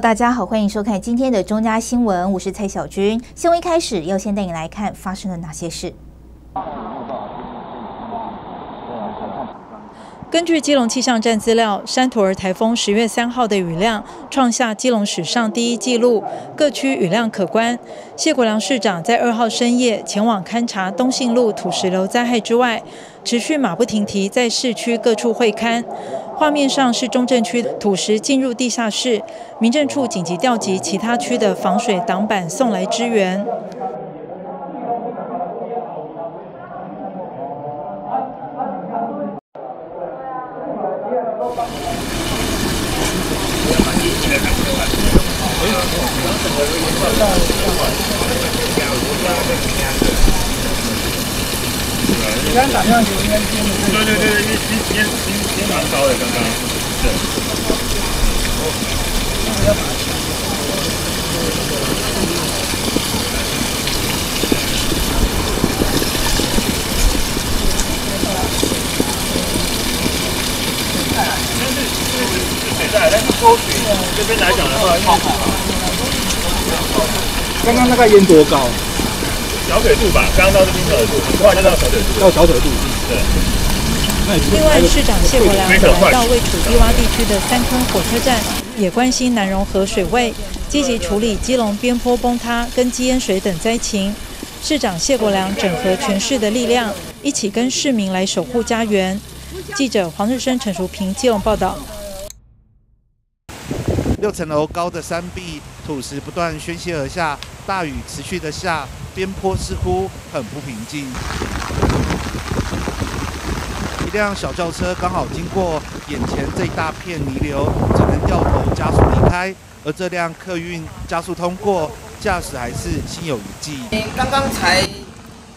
大家好，欢迎收看今天的中嘉新闻，我是蔡小军。新闻一开始要先带你来看发生了哪些事。根据基隆气象站资料，山图尔台风十月三号的雨量创下基隆史上第一纪录，各区雨量可观。谢国良市长在二号深夜前往勘察东信路土石流灾害之外，持续马不停蹄在市区各处会勘。画面上是中正区土石进入地下室，民政处紧急调集其他区的防水挡板送来支援。你刚打上去应该是对对对，一一天天天蛮高的刚刚，对。水在，但是沟渠这边来讲的话，刚刚大概淹多高？小腿肚吧，刚刚到这边小腿肚，很快就到小腿肚。到小腿肚，对。另外，市长谢国良来到位处低洼地区的三坑火车站，也关心南荣河水位，积极处理基隆边坡崩塌跟积淹水等灾情。市长谢国良整合全市的力量，一起跟市民来守护家园。记者黄日升、陈淑平基隆报道。六层楼高的山壁，土石不断宣泄而下，大雨持续的下，边坡似乎很不平静。一辆小轿车刚好经过眼前这一大片泥流，只能掉头加速离开。而这辆客运加速通过，驾驶还是心有余悸。刚刚才，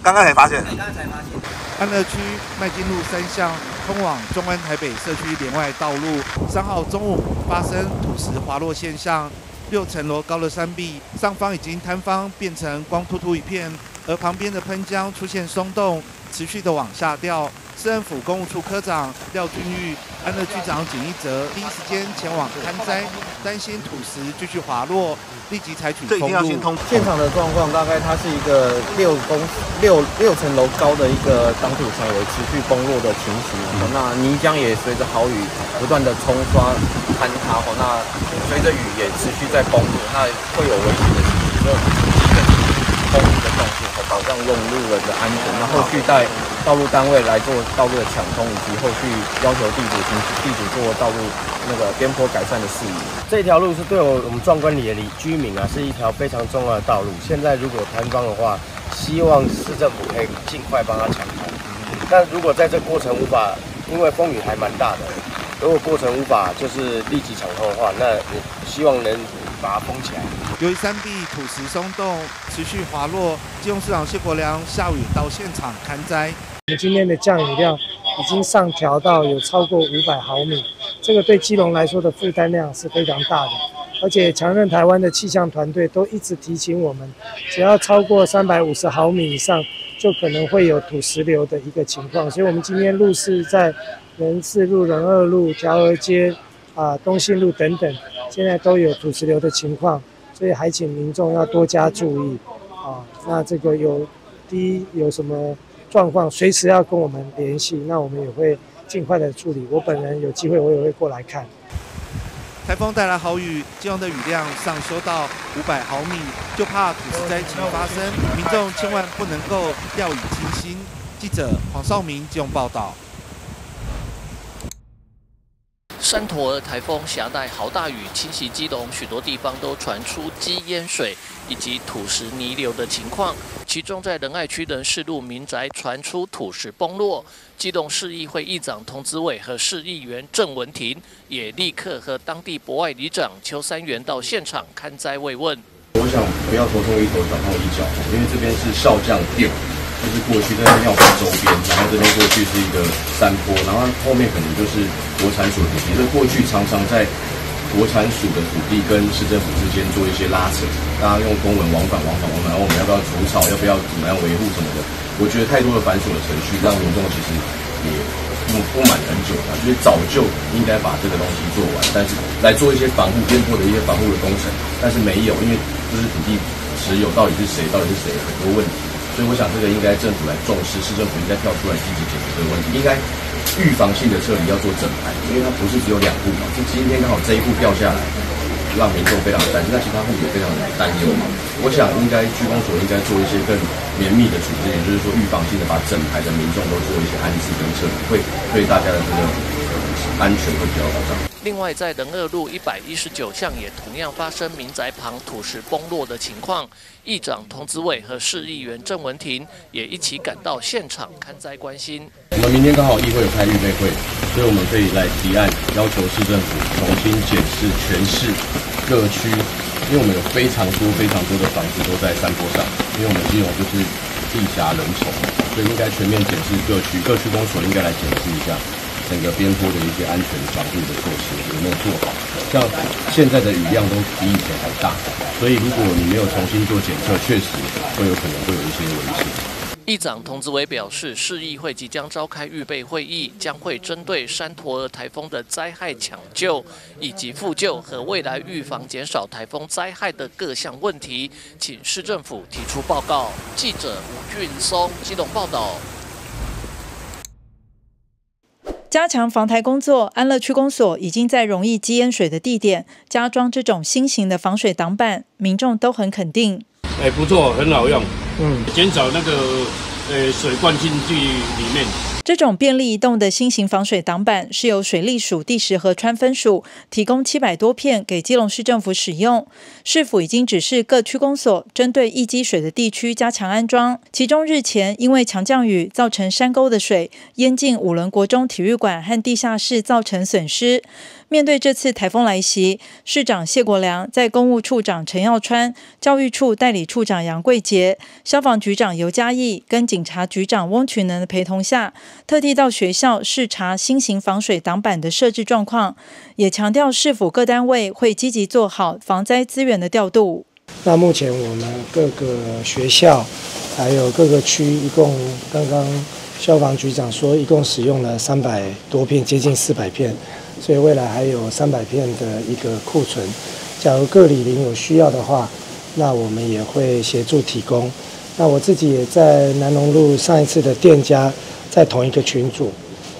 刚刚才发现，刚刚才发现。安乐区麦金路三巷通往中安台北社区连外道路，三号中午发生土石滑落现象，六层楼高的山壁上方已经坍方变成光秃秃一片，而旁边的喷浆出现松动，持续的往下掉。市政府公务处科长廖俊玉、安乐区长景一泽第一时间前往勘灾，担心土石继续滑落，立即采取这一定要先通。现场的状况大概它是一个六公六六层楼高的一个挡土墙有持续崩落的情形，那泥浆也随着豪雨不断的冲刷坍塌，哦，那随着雨也持续在崩落，那会有危险的情形，就更崩的动作，保障用路人的安全。那后续带道路单位来做道路的抢通，以及后续要求地主行地主做道路那个边坡改善的事宜。这条路是对我我们壮观里的居民啊，是一条非常重要的道路。现在如果摊方的话，希望市政府可以尽快帮他抢通。但如果在这过程无法，因为风雨还蛮大的，如果过程无法就是立即抢通的话，那希望能把它封起来。由于山壁土石松动，持续滑落，基隆市长谢国良下午到现场勘灾。我们今天的降雨量已经上调到有超过五百毫米，这个对基隆来说的负担量是非常大的。而且强韧台湾的气象团队都一直提醒我们，只要超过三百五十毫米以上，就可能会有土石流的一个情况。所以，我们今天路是在仁四路、仁二路、调和街、啊东信路等等，现在都有土石流的情况。所以还请民众要多加注意啊！那这个有第一有什么状况，随时要跟我们联系，那我们也会尽快的处理。我本人有机会，我也会过来看。台风带来好雨，基隆的雨量上修到五百毫米，就怕土石灾情发生，民众千万不能够掉以轻心。记者黄少明基隆报道。山陀儿台风携带豪大雨侵袭基隆，许多地方都传出积淹水以及土石泥流的情况。其中在仁爱区仁市路民宅传出土石崩落，基隆市议会议长童子伟和市议员郑文婷也立刻和当地博爱里长邱三元到现场看灾慰问。我想不要头痛医头，脚痛医脚，因为这边是少将店。就是过去在庙府周边，然后这边过去是一个山坡，然后后面可能就是国产属土地。这过去常常在国产属的土地跟市政府之间做一些拉扯，大家用公文往返、往返、往返，然后我们要不要除草，要不要怎么样维护什么的？我觉得太多的繁琐的程序，让民众其实也不不满很久了，就是早就应该把这个东西做完，但是来做一些防护边坡的一些防护的工程，但是没有，因为就是土地持有到底是谁，到底是谁很多问题，所以我想这个应该政府来重视，市政府应该跳出来积极解决这个问题，应该预防性的撤离要做整排，因为它不是只有两户嘛，就今天刚好这一户掉下来。让民众非常担心，那其他户也非常担忧嘛。我想应该区公所应该做一些更绵密的处置，也就是说预防性的把整排的民众都做一些安置跟撤离，会对大家的这个安全会比较保障。另外，在仁二路一百一十九巷也同样发生民宅旁土石崩落的情况，议长童子伟和市议员郑文婷也一起赶到现场看灾关心。我们明天刚好议会有开预备会，所以我们可以来提案，要求市政府重新检视全市各区，因为我们有非常多非常多的房子都在山坡上，因为我们基隆就是地狭人稠，所以应该全面检视各区，各区公所应该来检视一下。整个边坡的一些安全防护的措施有没有做好？像现在的雨量都比以前还大，所以如果你没有重新做检测，确实会有可能会有一些危险。议长童子伟表示，市议会即将召开预备会议，将会针对山陀儿台风的灾害抢救以及复救和未来预防减少台风灾害的各项问题，请市政府提出报告。记者吴俊松机动报道。加强防台工作，安乐区公所已经在容易积淹水的地点加装这种新型的防水挡板，民众都很肯定。哎，不错，很好用，嗯，减少那个呃水灌进去里面。这种便利移动的新型防水挡板是由水利署第十和川分署提供七百多片给基隆市政府使用，市府已经指示各区公所针对易积水的地区加强安装。其中日前因为强降雨造成山沟的水淹进五轮国中体育馆和地下室，造成损失。面对这次台风来袭，市长谢国良在公务处长陈耀川、教育处代理处长杨贵杰、消防局长尤嘉义跟警察局长翁群能的陪同下，特地到学校视察新型防水挡板的设置状况，也强调市府各单位会积极做好防灾资源的调度。那目前我们各个学校还有各个区，一共刚刚消防局长说，一共使用了三百多片，接近四百片。所以未来还有三百片的一个库存，假如各里邻有需要的话，那我们也会协助提供。那我自己也在南农路上一次的店家在同一个群组，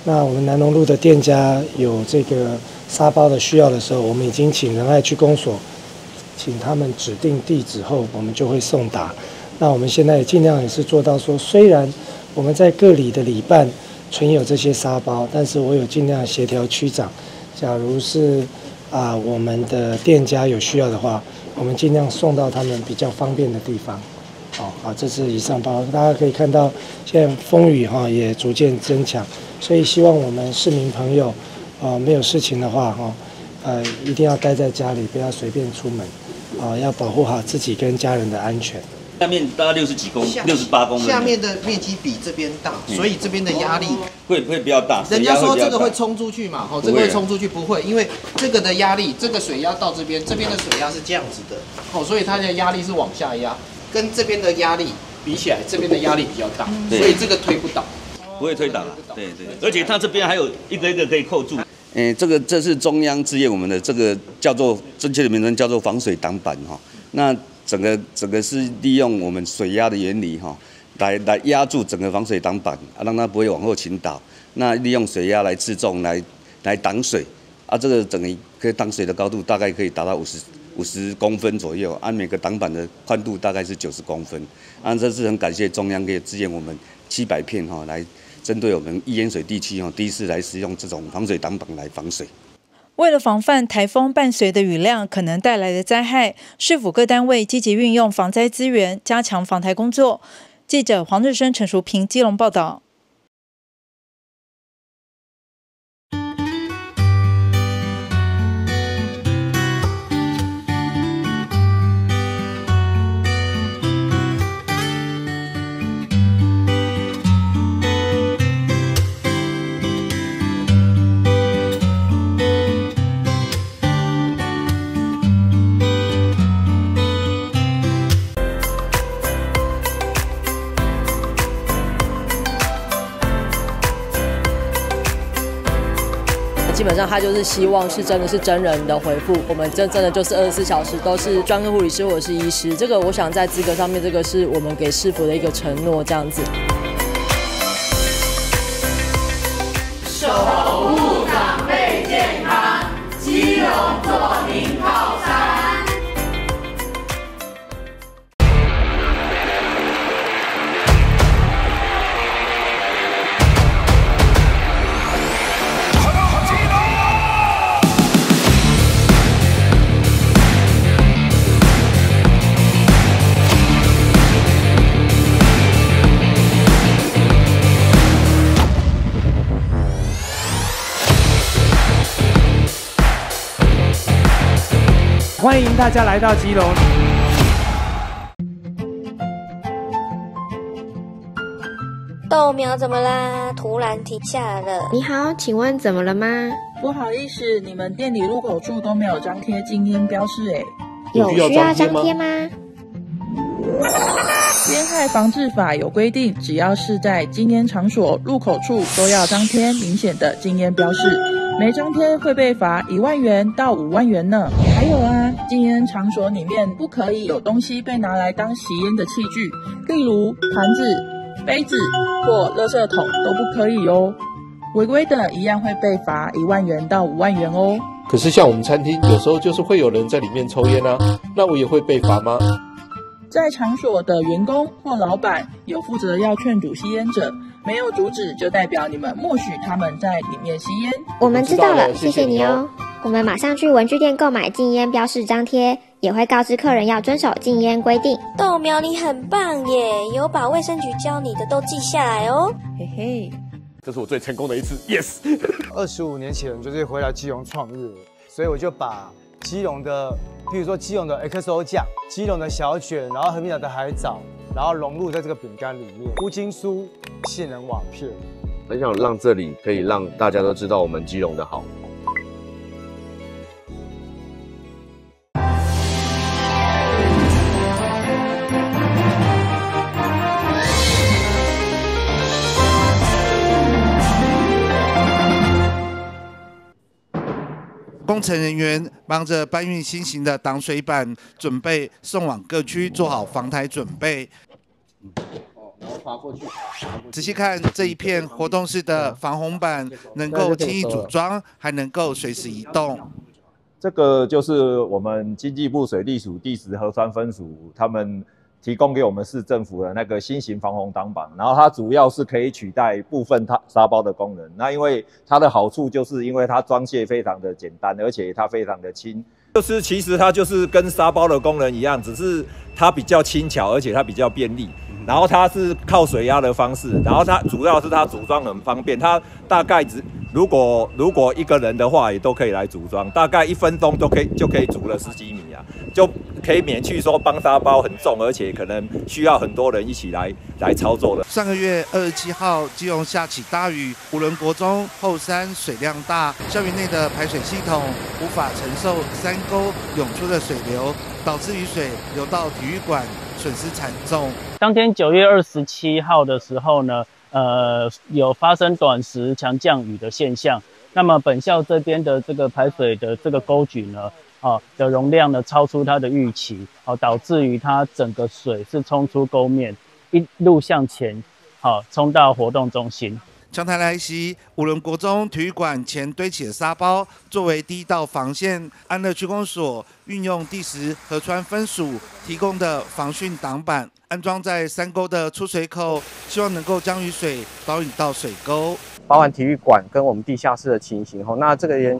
那我们南农路的店家有这个沙包的需要的时候，我们已经请仁爱区公所，请他们指定地址后，我们就会送达。那我们现在也尽量也是做到说，虽然我们在各里的里办存有这些沙包，但是我有尽量协调区长。假如是啊，我们的店家有需要的话，我们尽量送到他们比较方便的地方。好，好，这是以上包。大家可以看到，现在风雨哈也逐渐增强，所以希望我们市民朋友啊，没有事情的话哈，呃，一定要待在家里，不要随便出门，啊，要保护好自己跟家人的安全。下面大概六十几公，六十八公分。下面的面积比这边大，所以这边的压力会会比较大。人家说这个会冲出去嘛，哦，这个会冲出去，不会，因为这个的压力，这个水压到这边，这边的水压是这样子的，哦，所以它的压力是往下压，跟这边的压力比起来，这边的压力比较大，所以这个推不倒，不会推倒了。对对，而且它这边还有一个一个可以扣住。诶，这个这是中央置业我们的这个叫做正确的名称叫做防水挡板哈，那。整个整个是利用我们水压的原理哈，来来压住整个防水挡板啊，让它不会往后倾倒。那利用水压来制重来来挡水啊，这个整个可以挡水的高度大概可以达到五十五十公分左右，按每个挡板的宽度大概是九十公分。啊，这是很感谢中央可以支援我们七百片哈，来针对我们易淹水地区哈，第一次来使用这种防水挡板来防水。为了防范台风伴随的雨量可能带来的灾害，市府各单位积极运用防灾资源，加强防台工作。记者黄志生、陈淑平基隆报道。本上他就是希望是真的是真人的回复，我们真真的就是二十四小时都是专科护理师或者是医师，这个我想在资格上面，这个是我们给师傅的一个承诺，这样子。欢迎大家来到基隆。豆苗怎么啦？突然停下来了。你好，请问怎么了吗？不好意思，你们店里入口处都没有张贴禁烟标示，哎，有需要张贴吗？烟害防治法有规定，只要是在禁烟场所入口处，都要张贴明显的禁烟标示。没张贴会被罚一万元到五万元呢。还有啊，禁烟场所里面不可以有东西被拿来当吸烟的器具，例如盘子、杯子或垃圾桶都不可以哦。违规的一样会被罚一万元到五万元哦。可是像我们餐厅，有时候就是会有人在里面抽烟啊，那我也会被罚吗？在场所的员工或老板有负责要劝阻吸烟者。没有阻止，就代表你们默许他们在里面吸烟。我们知道了，谢谢你哦。我们马上去文具店购买禁烟标示张贴，也会告知客人要遵守禁烟规定。豆苗，你很棒耶，有把卫生局教你的都记下来哦。嘿嘿，这是我最成功的一次，yes。二十五年前就是回来基隆创业，所以我就把基隆的，比如说基隆的 XO 酱、基隆的小卷，然后和平岛的海藻。然后融入在这个饼干里面，乌金酥、杏仁瓦片，很想让这里可以让大家都知道我们基隆的好。工程人员忙着搬运新型的挡水板，准备送往各区，做好防台准备。仔细看这一片活动式的防洪板，能够轻易组装，还能够随时移动。这个就是我们经济部水利署第十河川分署他们。提供给我们市政府的那个新型防洪挡板，然后它主要是可以取代部分它沙包的功能。那因为它的好处就是因为它装卸非常的简单，而且它非常的轻。就是其实它就是跟沙包的功能一样，只是它比较轻巧，而且它比较便利。然后它是靠水压的方式，然后它主要是它组装很方便，它大概只。如果如果一个人的话，也都可以来组装，大概一分钟都可以就可以组了十几米啊，就可以免去说帮沙包很重，而且可能需要很多人一起来来操作的。上个月二十七号，基隆下起大雨，五伦国中后山水量大，校园内的排水系统无法承受山沟涌出的水流，导致雨水流到体育馆，损失惨重。当天九月二十七号的时候呢？呃，有发生短时强降雨的现象，那么本校这边的这个排水的这个沟渠呢，啊的容量呢超出它的预期，啊导致于它整个水是冲出沟面，一路向前，好冲到活动中心。强台来袭，五伦国中体育馆前堆起的沙包，作为第一道防线，安乐区公所运用第十河川分署提供的防汛挡板，安装在山沟的出水口，希望能够将雨水导引到水沟。包含体育馆跟我们地下室的情形吼，那这个也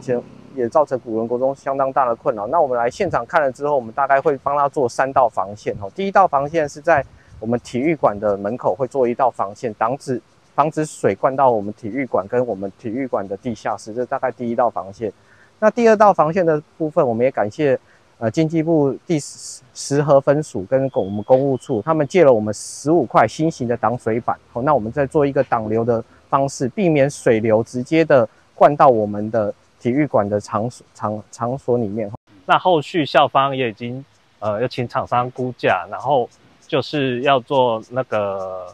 也造成古伦国中相当大的困扰。那我们来现场看了之后，我们大概会帮他做三道防线吼。第一道防线是在我们体育馆的门口会做一道防线，挡止。防止水灌到我们体育馆跟我们体育馆的地下室，这大概第一道防线。那第二道防线的部分，我们也感谢呃经济部第十十河分署跟公我们公务处，他们借了我们十五块新型的挡水板。好，那我们再做一个挡流的方式，避免水流直接的灌到我们的体育馆的场所场场所里面。那后续校方也已经呃要请厂商估价，然后就是要做那个。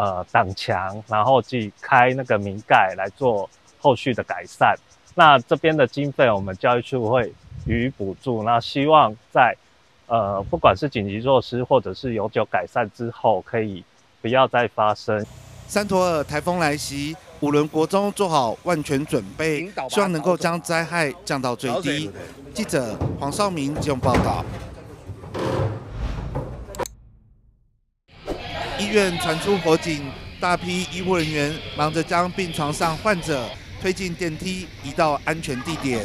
呃，挡墙，然后去开那个明盖来做后续的改善。那这边的经费，我们教育处会予以补助。那希望在呃，不管是紧急措施或者是永久改善之后，可以不要再发生。三托尔台风来袭，五轮国中做好万全准备，希望能够将灾害降到最低。记者黄少明用报道。院传出火警，大批医护人员忙着将病床上患者推进电梯，移到安全地点。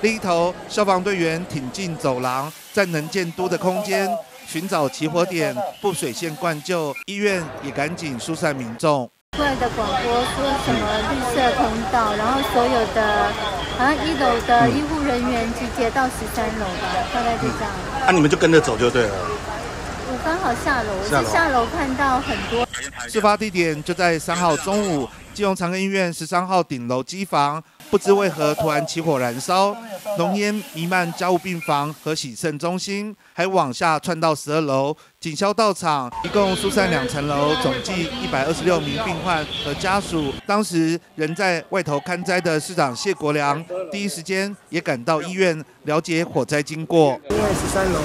另一头，消防队员挺进走廊，在能见度的空间。寻找起火点，布水线灌救，医院也赶紧疏散民众。出来的广播说什么绿色通道，然后所有的好像一楼的医护人员集结到十三楼吧，大概就这样。那你们就跟着走就对了。我刚好下楼，我是下楼看到很多。事发地点就在三号中午，基隆长庚医院十三号顶楼机房。不知为何突然起火燃烧，浓烟弥漫家务病房和洗肾中心，还往下窜到十二楼。警消到场，一共疏散两层楼，总计一百二十六名病患和家属。当时人在外头看灾的市长谢国良，第一时间也赶到医院了解火灾经过。因为十三楼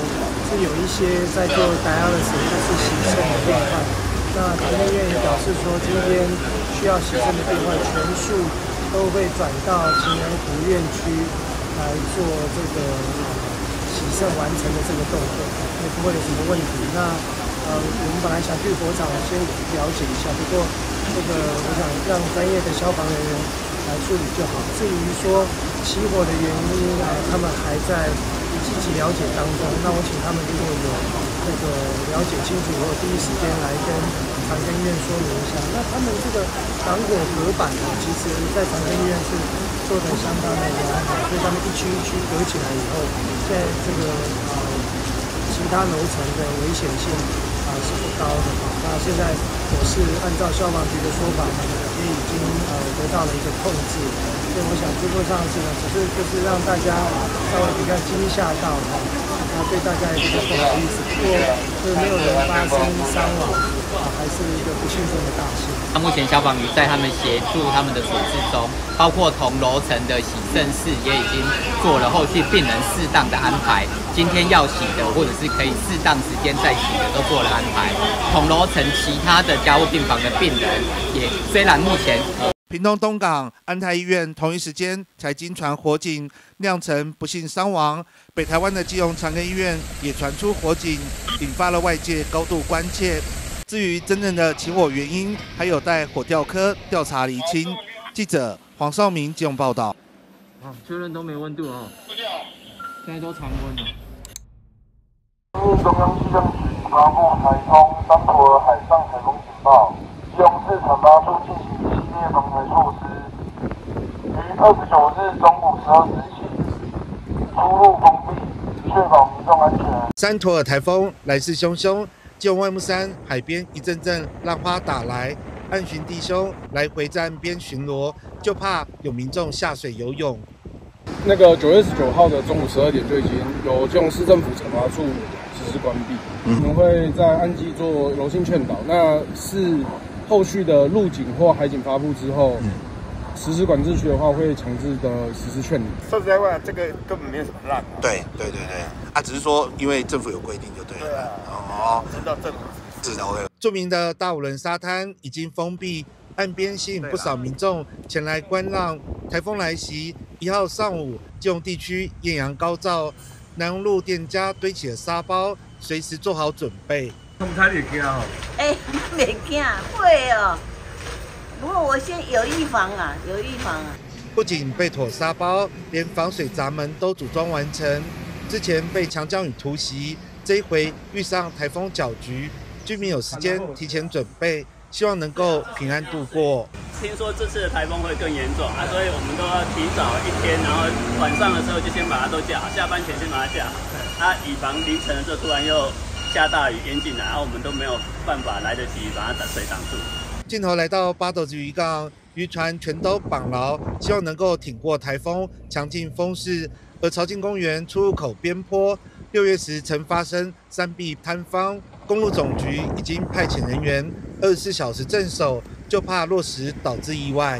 是有一些在做打压的时候是洗肾的病患，那台医院也表示说，今天需要洗肾的病患全数。都会转到秦阳湖院区来做这个洗肾完成的这个动作，也不会有什么问题。那呃，我们本来想去火场先了解一下，不过这个我想让专业的消防人员来处理就好。至于说起火的原因啊，他们还在积极了解当中。那我请他们如果有那个了解清楚以后，第一时间来跟。长庚医院说明一下，那他们这个防火隔板啊，其实在长庚医院是做的相当的完好，所以他们一区一区隔起来以后，在这个呃其他楼层的危险性啊是不高的。那现在我是按照消防局的说法呢，也已经呃得到了一个控制，所以我想经过上次呢，只是就是让大家稍微比较惊吓到哈，那对大家也比较不好意思，不过是没有人发生伤亡。还是一个不幸中的大幸。那目前消防员在他们协助他们的处置中，包括同楼层的洗肾室也已经做了后续病人适当的安排。今天要洗的，或者是可以适当时间再洗的，都做了安排。同楼层其他的家务病房的病人，也虽然目前，屏东东港安泰医院同一时间才经传火警，酿成不幸伤亡。北台湾的基隆长庚医院也传出火警，引发了外界高度关切。至于真正的起火原因，还有待火调科调查厘清。记者黄少明接用报道。啊，确认都没温度啊，现在都常温了。中央气象局发布台风三托尔海上台风警报，基隆市曾发出进行一系列防台措施，于二十九日中午十二时起出入封闭，确保民众安全。三托尔台风来势汹汹。就外木山海边一阵阵浪花打来，岸巡弟兄来回在岸边巡逻，就怕有民众下水游泳。那个九月十九号的中午十二点就已经有基隆市政府惩罚处实施关闭，我们会在岸基做柔性劝导。那是后续的陆警或海警发布之后。实施管制区的话，会强制的实施劝离。说实在话，这个根本没有什么烂。对对对对，啊，只是说因为政府有规定就对了。对啊，哦，知道政府知道的。著名的大五轮沙滩已经封闭，岸边吸引不少民众前来观浪。台风来袭，一号上午，基隆地区艳阳高照，南荣路店家堆起了沙包，随时做好准备。风太厉惊哦！哎，没惊，会哦。不过我先有预防啊，有预防啊。不仅被妥沙包，连防水闸门都组装完成。之前被强降雨突袭，这一回遇上台风搅局，居民有时间提前准备，希望能够平安度过。听说这次的台风会更严重啊，所以我们都要提早一天，然后晚上的时候就先把它都架好，下班前先把它架好，啊，以防凌晨的时候突然又下大雨淹进来，然后我们都没有办法来得及把它挡水挡住。镜头来到八斗子渔港，渔船全都绑牢，希望能够挺过台风强劲风势。而朝境公园出入口边坡，六月时曾发生山壁坍方，公路总局已经派遣人员二十四小时镇守，就怕落石导致意外。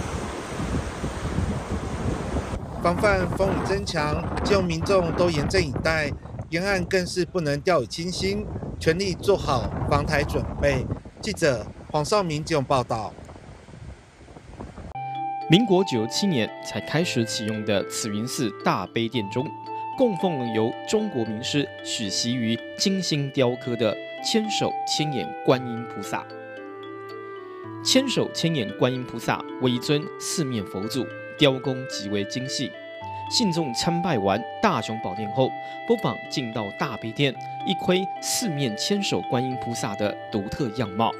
防范风雨增强，希望民众都严阵以待，沿岸更是不能掉以轻心，全力做好防台准备。记者黄少明基隆报道。民国九七年才开始启用的慈云寺大悲殿中，供奉了由中国名师许习于精心雕刻的千手千眼观音菩萨。千手千眼观音菩萨为尊四面佛祖。雕工极为精细，信众参拜完大雄宝殿后，不妨进到大悲殿，一窥四面千手观音菩萨的独特样貌。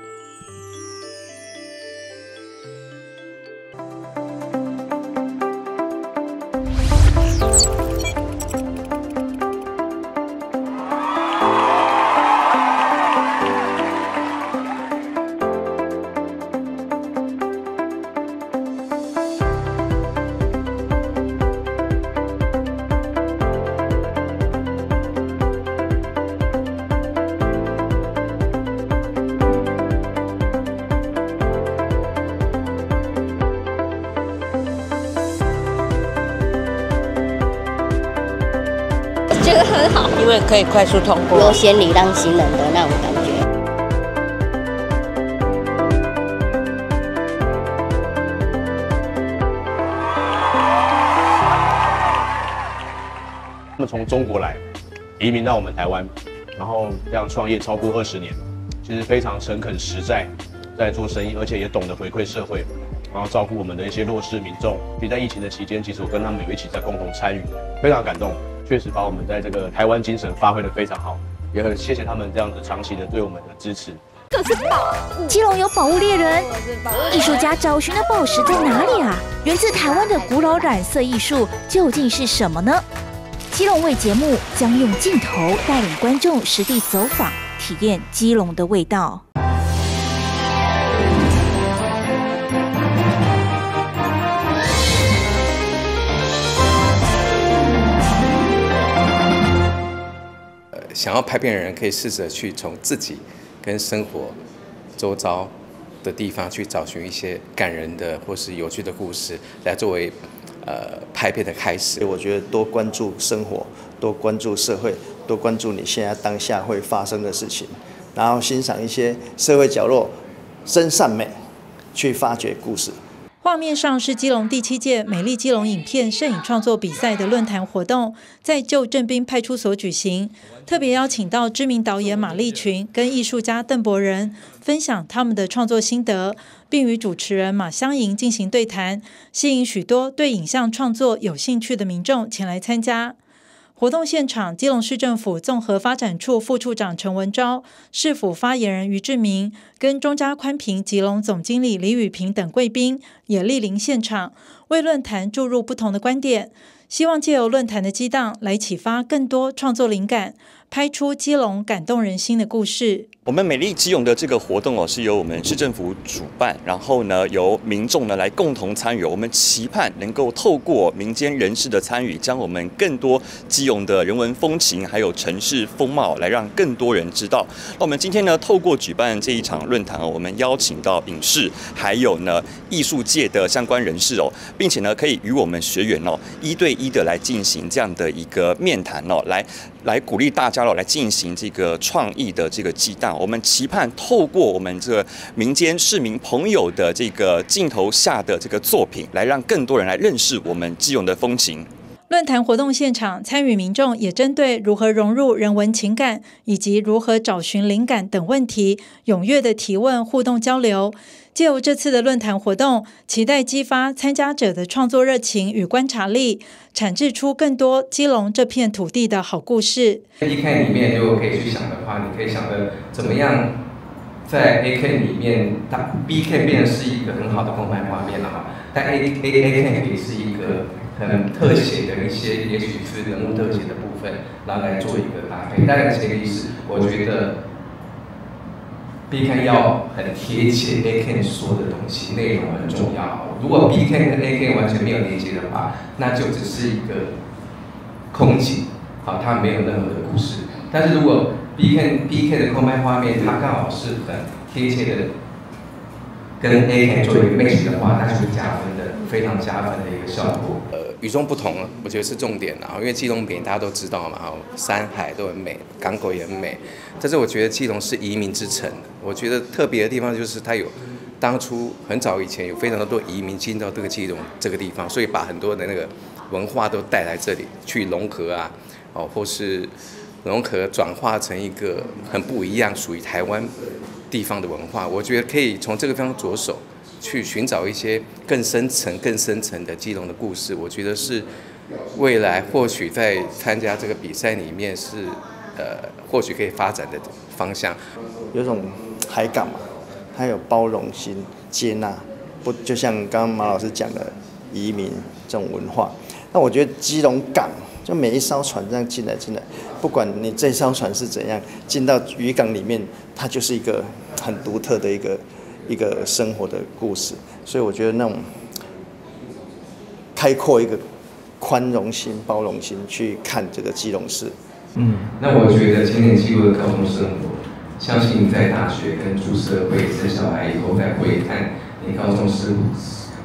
可以快速通过，优先礼让行人的那种感觉。他们从中国来，移民到我们台湾，然后这样创业超过二十年，其实非常诚恳实在，在做生意，而且也懂得回馈社会，然后照顾我们的一些弱势民众。所以在疫情的期间，其实我跟他们有一起在共同参与，非常感动。确实把我们在这个台湾精神发挥的非常好，也很谢谢他们这样子长期的对我们的支持。可是宝基隆有宝物猎人，艺术家找寻的宝石在哪里啊？源自台湾的古老染色艺术究竟是什么呢？基隆味节目将用镜头带领观众实地走访，体验基隆的味道。想要拍片的人可以试着去从自己跟生活周遭的地方去找寻一些感人的或是有趣的故事，来作为呃拍片的开始。我觉得多关注生活，多关注社会，多关注你现在当下会发生的事情，然后欣赏一些社会角落真善美，去发掘故事。画面上是基隆第七届美丽基隆影片摄影创作比赛的论坛活动，在旧镇滨派出所举行。特别邀请到知名导演马立群跟艺术家邓博仁分享他们的创作心得，并与主持人马香莹进行对谈，吸引许多对影像创作有兴趣的民众前来参加。活动现场，基隆市政府综合发展处副处长陈文昭、市府发言人于志明，跟中嘉宽平吉隆总经理李宇平等贵宾也莅临现场，为论坛注入不同的观点，希望借由论坛的激荡，来启发更多创作灵感。拍出基隆感动人心的故事。我们美丽基隆的这个活动哦，是由我们市政府主办，然后呢，由民众呢来共同参与。我们期盼能够透过民间人士的参与，将我们更多基隆的人文风情，还有城市风貌，来让更多人知道。那我们今天呢，透过举办这一场论坛哦，我们邀请到影视还有呢艺术界的相关人士哦，并且呢，可以与我们学员哦一对一的来进行这样的一个面谈哦，来来鼓励大家哦来进行这个创意的这个激荡。我们期盼透过我们这个民间市民朋友的这个镜头下的这个作品，来让更多人来认识我们基隆的风情。论坛活动现场，参与民众也针对如何融入人文情感，以及如何找寻灵感等问题，踊跃的提问、互动交流。借由这次的论坛活动，期待激发参加者的创作热情与观察力，产制出更多基隆这片土地的好故事。A K 里面，如果可以去想的话，你可以想的怎么样在 A K 里面，它 B K 变成是一个很好的空白画面了哈。但 A A A K 可以是一个很特写的一些，也许是人物特写的部分，然后来做一个搭配。当然前提是，我觉得。B K 要很贴切，A K 说的东西内容很重要。如果 B K 跟 A K 完全没有连接的话，那就只是一个空景，好，它没有任何的故事。但是如果 B K B K 的空白画面，它刚好是很贴切的跟 A K 做一个 mix 的话，那就会加分的，非常加分的一个效果。呃，与众不同，我觉得是重点啊，因为基隆 biển 大家都知道嘛，山海都很美，港口也很美。但是我觉得基隆是移民之城，我觉得特别的地方就是它有当初很早以前有非常多移民进到这个基隆这个地方，所以把很多的那个文化都带来这里去融合啊，哦，或是融合转化成一个很不一样属于台湾。地方的文化，我觉得可以从这个地方着手，去寻找一些更深层、更深层的基隆的故事。我觉得是未来或许在参加这个比赛里面是呃，或许可以发展的方向。有种海港嘛，它有包容心、接纳，不就像刚刚马老师讲的移民这种文化。那我觉得基隆港就每一艘船这样进来进来，不管你这艘船是怎样进到渔港里面。它就是一个很独特的一个一个生活的故事，所以我觉得那种开阔一个宽容心、包容心去看这个基隆市。嗯，那我觉得今年记录的高中生活，相信在大学跟出社会生小孩以后再回看你高中时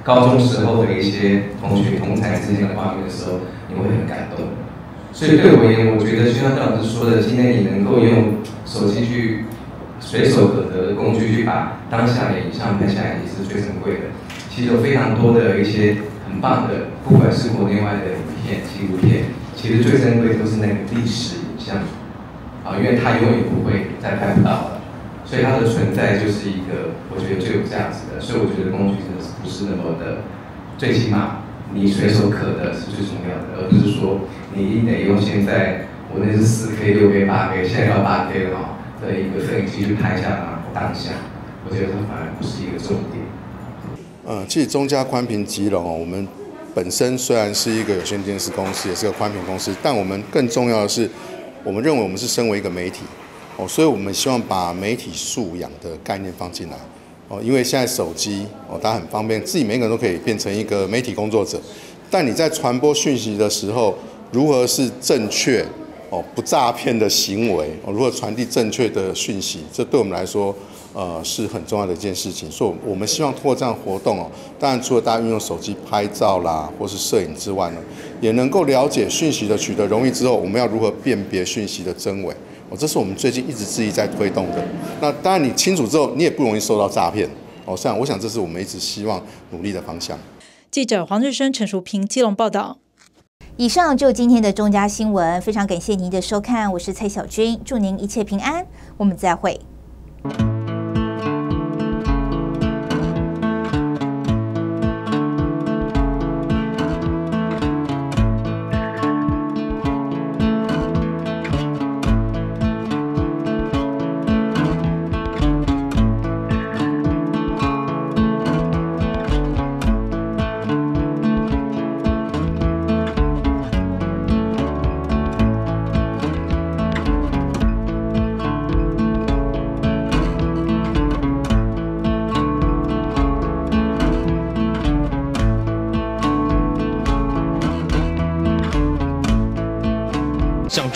高中时候的一些同学同才之间的画面的时候，你会很感动。所以对我而言，我觉得就像邓老师说的，今天你能够用手机去。随手可得的工具去把当下的影像拍下来也是最珍贵的。其实有非常多的一些很棒的，不管是国内外的影片、纪录片，其实最珍贵都是那个历史影像啊，因为它永远不会再拍不到了，所以它的存在就是一个我觉得最有价值的。所以我觉得工具真的是不是那么的，最起码你随手可得是最重要的，而不是说你一定得用现在我那是四 K、六 K、八 K，现在要八 K 了哈。的一个摄影机去拍下当下，我觉得它反而不是一个重点。嗯，其实中嘉宽屏吉隆哦，我们本身虽然是一个有线电视公司，也是个宽屏公司，但我们更重要的是，我们认为我们是身为一个媒体哦，所以我们希望把媒体素养的概念放进来哦，因为现在手机哦，大家很方便，自己每个人都可以变成一个媒体工作者，但你在传播讯息的时候，如何是正确？哦，不诈骗的行为，哦，如何传递正确的讯息，这对我们来说，呃，是很重要的一件事情。所以，我们希望通过这样活动哦，当然除了大家运用手机拍照啦，或是摄影之外呢，也能够了解讯息的取得容易之后，我们要如何辨别讯息的真伪，哦，这是我们最近一直致力在推动的。那当然，你清楚之后，你也不容易受到诈骗。哦，这样，我想这是我们一直希望努力的方向。记者黄日升、陈淑平、基隆报道。以上就今天的中加新闻，非常感谢您的收看，我是蔡小军，祝您一切平安，我们再会。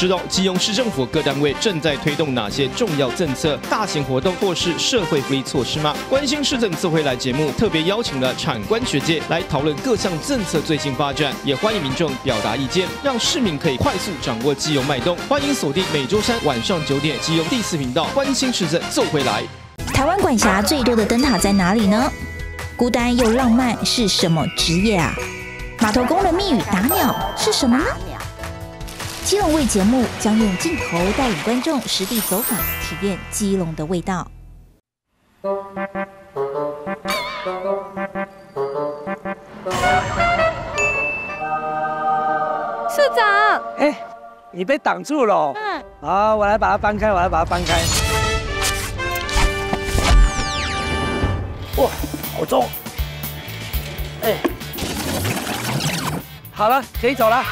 知道基隆市政府各单位正在推动哪些重要政策、大型活动或是社会福利措施吗？关心市政自会来节目特别邀请了产官学界来讨论各项政策最新发展，也欢迎民众表达意见，让市民可以快速掌握基隆脉动。欢迎锁定每周三晚上九点基隆第四频道，关心市政奏回来。台湾管辖最多的灯塔在哪里呢？孤单又浪漫是什么职业啊？码头工人密语打鸟是什么呢？基隆味节目将用镜头带领观众实地走访，体验基隆的味道。社长，哎，你被挡住了。嗯。好，我来把它搬开，我来把它搬开。哇，好重。哎，好了，可以走了。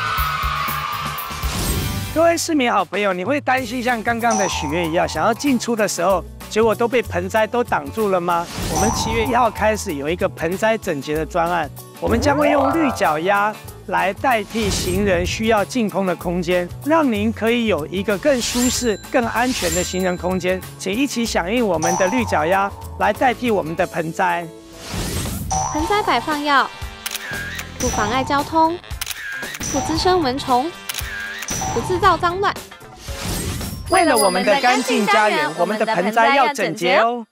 各位市民好朋友，你会担心像刚刚的许愿一样，想要进出的时候，结果都被盆栽都挡住了吗？我们七月一号开始有一个盆栽整洁的专案，我们将会用绿脚丫来代替行人需要净空的空间，让您可以有一个更舒适、更安全的行人空间。请一起响应我们的绿脚丫。来代替我们的盆栽。盆栽摆放要不妨碍交通，不滋生蚊虫，不制造脏乱。为了我们的干净家园，我们的盆栽要整洁哦。